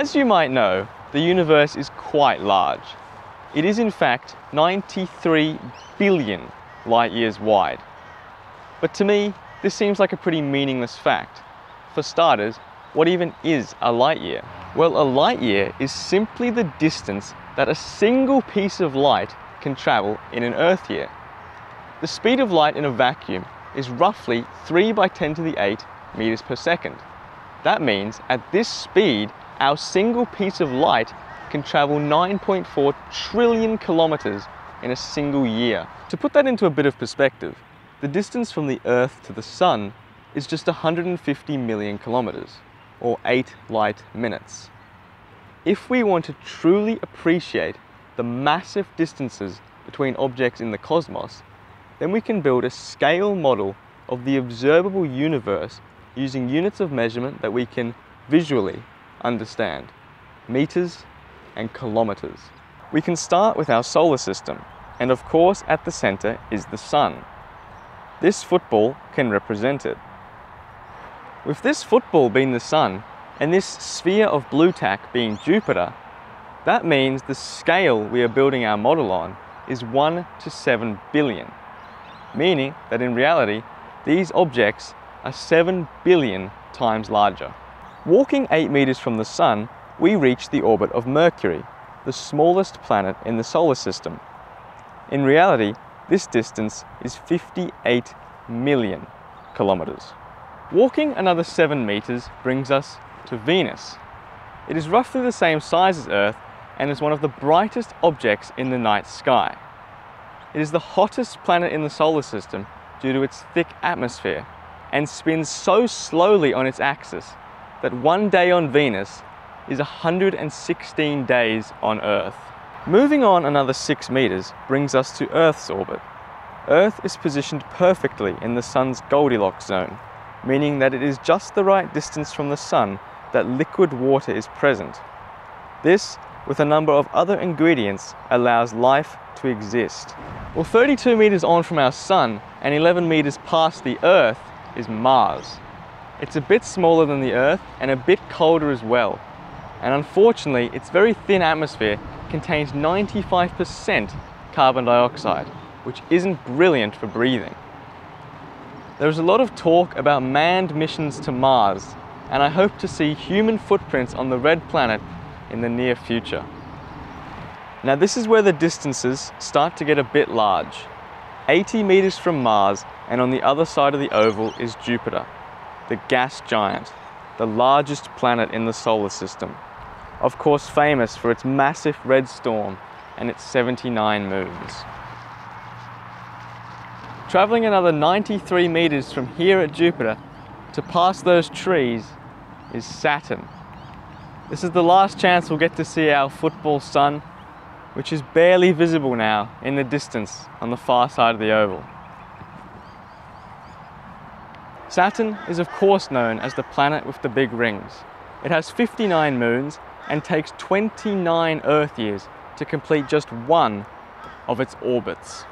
As you might know, the universe is quite large. It is in fact 93 billion light years wide. But to me, this seems like a pretty meaningless fact. For starters, what even is a light year? Well, a light year is simply the distance that a single piece of light can travel in an Earth year. The speed of light in a vacuum is roughly 3 by 10 to the 8 meters per second. That means at this speed, our single piece of light can travel 9.4 trillion kilometers in a single year. To put that into a bit of perspective, the distance from the Earth to the Sun is just 150 million kilometers, or 8 light minutes. If we want to truly appreciate the massive distances between objects in the cosmos, then we can build a scale model of the observable universe using units of measurement that we can visually understand, meters and kilometers. We can start with our solar system, and of course at the center is the sun. This football can represent it. With this football being the sun, and this sphere of Blu Tack being Jupiter, that means the scale we are building our model on is 1 to 7 billion, meaning that in reality, these objects are 7 billion times larger. Walking 8 meters from the Sun, we reach the orbit of Mercury, the smallest planet in the solar system. In reality, this distance is 58 million kilometers. Walking another 7 meters brings us to Venus. It is roughly the same size as Earth and is one of the brightest objects in the night sky. It is the hottest planet in the solar system due to its thick atmosphere and spins so slowly on its axis that one day on Venus is 116 days on Earth. Moving on another 6 meters brings us to Earth's orbit. Earth is positioned perfectly in the Sun's Goldilocks zone, meaning that it is just the right distance from the Sun that liquid water is present. This, with a number of other ingredients, allows life to exist. Well, 32 meters on from our Sun and 11 meters past the Earth is Mars. It's a bit smaller than the Earth and a bit colder as well. And unfortunately, its very thin atmosphere contains 95% carbon dioxide, which isn't brilliant for breathing. There's a lot of talk about manned missions to Mars, and I hope to see human footprints on the red planet in the near future. Now this is where the distances start to get a bit large. 80 meters from Mars and on the other side of the oval is Jupiter the gas giant, the largest planet in the solar system. Of course famous for its massive red storm and its 79 moons. Traveling another 93 meters from here at Jupiter to pass those trees is Saturn. This is the last chance we'll get to see our football sun, which is barely visible now in the distance on the far side of the oval. Saturn is of course known as the planet with the big rings. It has 59 moons and takes 29 Earth years to complete just one of its orbits.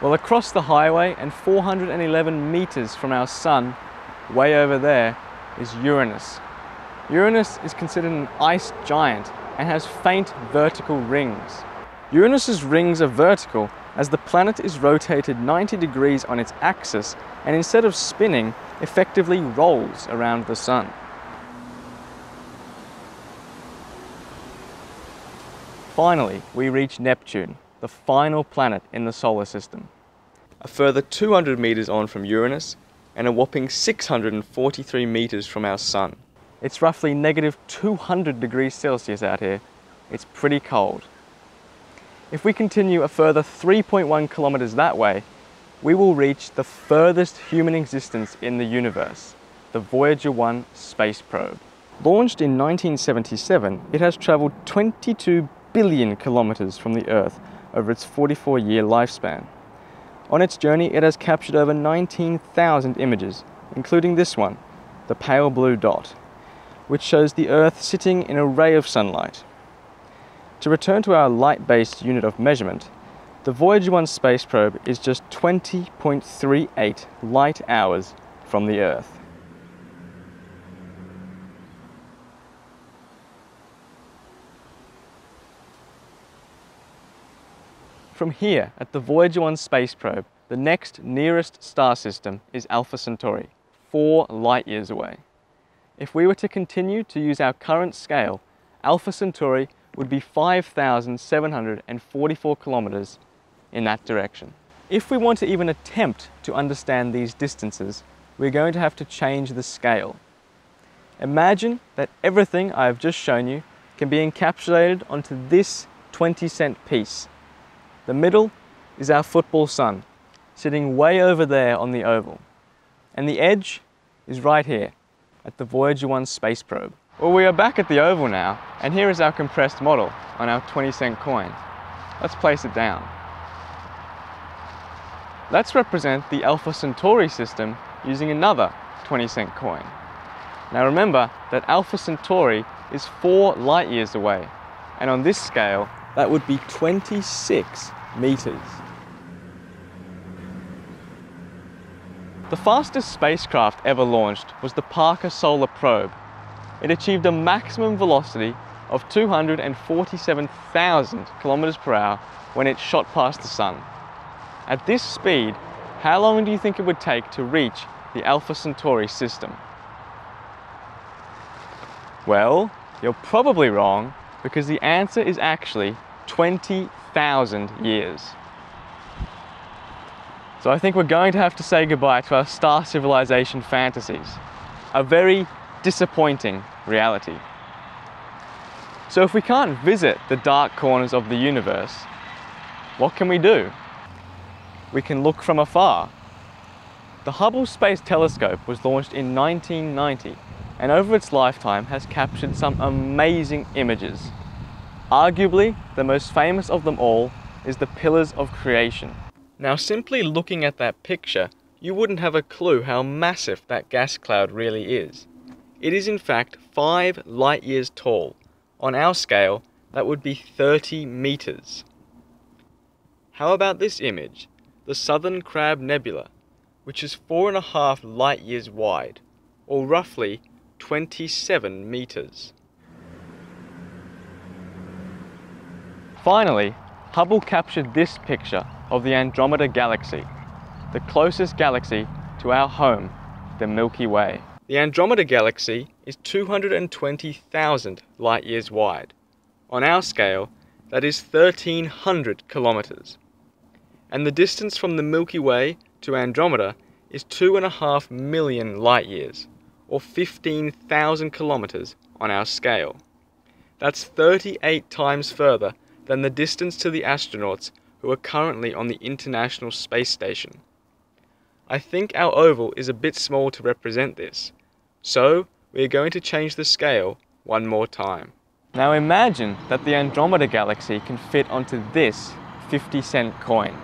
Well, across the highway and 411 meters from our sun, way over there, is Uranus. Uranus is considered an ice giant and has faint vertical rings. Uranus's rings are vertical as the planet is rotated 90 degrees on its axis and instead of spinning, effectively rolls around the sun. Finally, we reach Neptune, the final planet in the solar system. A further 200 meters on from Uranus and a whopping 643 meters from our sun. It's roughly negative 200 degrees Celsius out here. It's pretty cold. If we continue a further 3.1 kilometers that way, we will reach the furthest human existence in the universe, the Voyager 1 space probe. Launched in 1977, it has traveled 22 billion kilometers from the Earth over its 44 year lifespan. On its journey, it has captured over 19,000 images, including this one, the pale blue dot, which shows the Earth sitting in a ray of sunlight. To return to our light-based unit of measurement, the Voyager 1 space probe is just 20.38 light hours from the Earth. From here, at the Voyager 1 space probe, the next nearest star system is Alpha Centauri, four light years away. If we were to continue to use our current scale, Alpha Centauri would be 5,744 kilometers in that direction. If we want to even attempt to understand these distances, we're going to have to change the scale. Imagine that everything I've just shown you can be encapsulated onto this 20 cent piece the middle is our football sun, sitting way over there on the oval. And the edge is right here at the Voyager 1 space probe. Well, we are back at the oval now, and here is our compressed model on our 20 cent coin. Let's place it down. Let's represent the Alpha Centauri system using another 20 cent coin. Now remember that Alpha Centauri is four light years away, and on this scale, that would be 26 meters. The fastest spacecraft ever launched was the Parker Solar Probe. It achieved a maximum velocity of 247,000 kilometers per hour when it shot past the sun. At this speed, how long do you think it would take to reach the Alpha Centauri system? Well, you're probably wrong because the answer is actually 20,000 years. So I think we're going to have to say goodbye to our star civilization fantasies. A very disappointing reality. So if we can't visit the dark corners of the universe, what can we do? We can look from afar. The Hubble Space Telescope was launched in 1990 and over its lifetime has captured some amazing images Arguably, the most famous of them all is the Pillars of Creation. Now simply looking at that picture, you wouldn't have a clue how massive that gas cloud really is. It is in fact 5 light years tall. On our scale, that would be 30 meters. How about this image? The Southern Crab Nebula, which is 4.5 light years wide, or roughly 27 meters. Finally, Hubble captured this picture of the Andromeda Galaxy, the closest galaxy to our home, the Milky Way. The Andromeda Galaxy is 220,000 light years wide. On our scale, that is 1300 kilometers. And the distance from the Milky Way to Andromeda is 2.5 million light years, or 15,000 kilometers on our scale. That's 38 times further than the distance to the astronauts who are currently on the International Space Station. I think our oval is a bit small to represent this, so we are going to change the scale one more time. Now imagine that the Andromeda Galaxy can fit onto this 50 cent coin.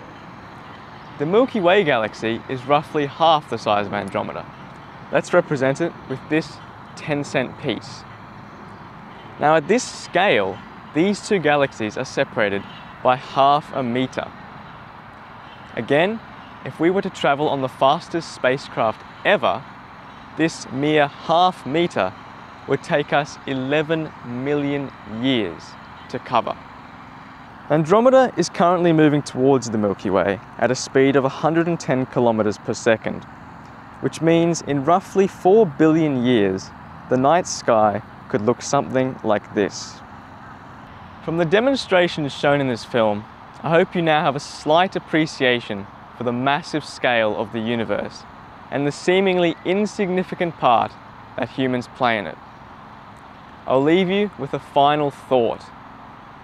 The Milky Way galaxy is roughly half the size of Andromeda. Let's represent it with this 10 cent piece. Now at this scale, these two galaxies are separated by half a meter. Again, if we were to travel on the fastest spacecraft ever, this mere half meter would take us 11 million years to cover. Andromeda is currently moving towards the Milky Way at a speed of 110 kilometers per second, which means in roughly 4 billion years, the night sky could look something like this. From the demonstrations shown in this film, I hope you now have a slight appreciation for the massive scale of the universe and the seemingly insignificant part that humans play in it. I'll leave you with a final thought.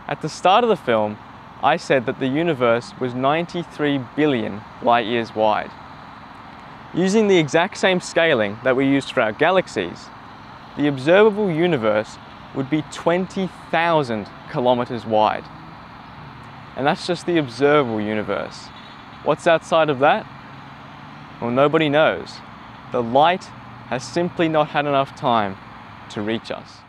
At the start of the film, I said that the universe was 93 billion light years wide. Using the exact same scaling that we used for our galaxies, the observable universe would be 20,000 kilometers wide. And that's just the observable universe. What's outside of that? Well, nobody knows. The light has simply not had enough time to reach us.